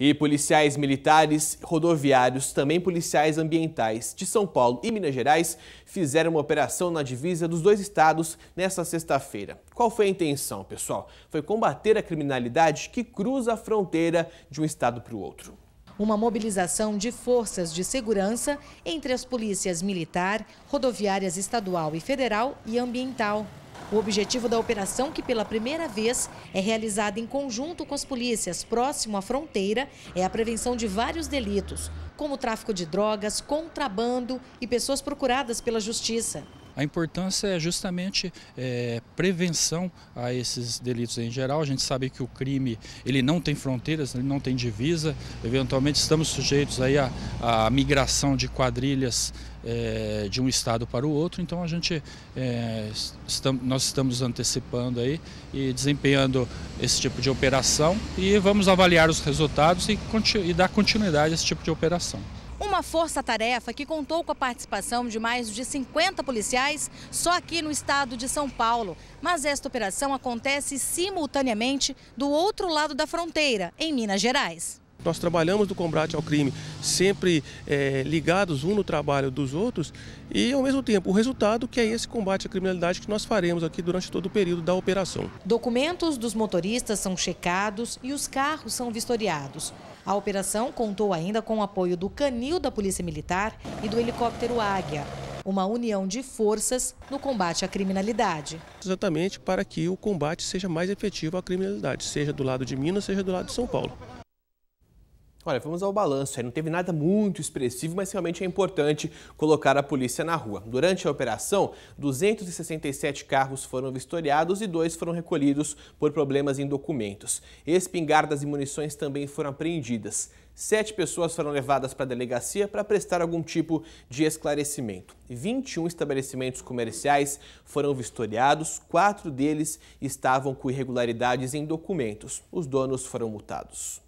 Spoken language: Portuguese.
E policiais militares, rodoviários, também policiais ambientais de São Paulo e Minas Gerais fizeram uma operação na divisa dos dois estados nesta sexta-feira. Qual foi a intenção, pessoal? Foi combater a criminalidade que cruza a fronteira de um estado para o outro uma mobilização de forças de segurança entre as polícias militar, rodoviárias estadual e federal e ambiental. O objetivo da operação, que pela primeira vez é realizada em conjunto com as polícias próximo à fronteira, é a prevenção de vários delitos, como tráfico de drogas, contrabando e pessoas procuradas pela justiça. A importância é justamente é, prevenção a esses delitos em geral. A gente sabe que o crime ele não tem fronteiras, ele não tem divisa. Eventualmente estamos sujeitos aí à migração de quadrilhas é, de um estado para o outro. Então a gente é, estamos, nós estamos antecipando aí e desempenhando esse tipo de operação e vamos avaliar os resultados e, e dar continuidade a esse tipo de operação. Uma força-tarefa que contou com a participação de mais de 50 policiais só aqui no estado de São Paulo. Mas esta operação acontece simultaneamente do outro lado da fronteira, em Minas Gerais. Nós trabalhamos do combate ao crime sempre é, ligados um no trabalho dos outros e, ao mesmo tempo, o resultado que é esse combate à criminalidade que nós faremos aqui durante todo o período da operação. Documentos dos motoristas são checados e os carros são vistoriados. A operação contou ainda com o apoio do Canil da Polícia Militar e do helicóptero Águia uma união de forças no combate à criminalidade. Exatamente para que o combate seja mais efetivo à criminalidade, seja do lado de Minas, seja do lado de São Paulo. Olha, vamos ao balanço. Não teve nada muito expressivo, mas realmente é importante colocar a polícia na rua. Durante a operação, 267 carros foram vistoriados e dois foram recolhidos por problemas em documentos. Espingardas e munições também foram apreendidas. Sete pessoas foram levadas para a delegacia para prestar algum tipo de esclarecimento. 21 estabelecimentos comerciais foram vistoriados, quatro deles estavam com irregularidades em documentos. Os donos foram multados.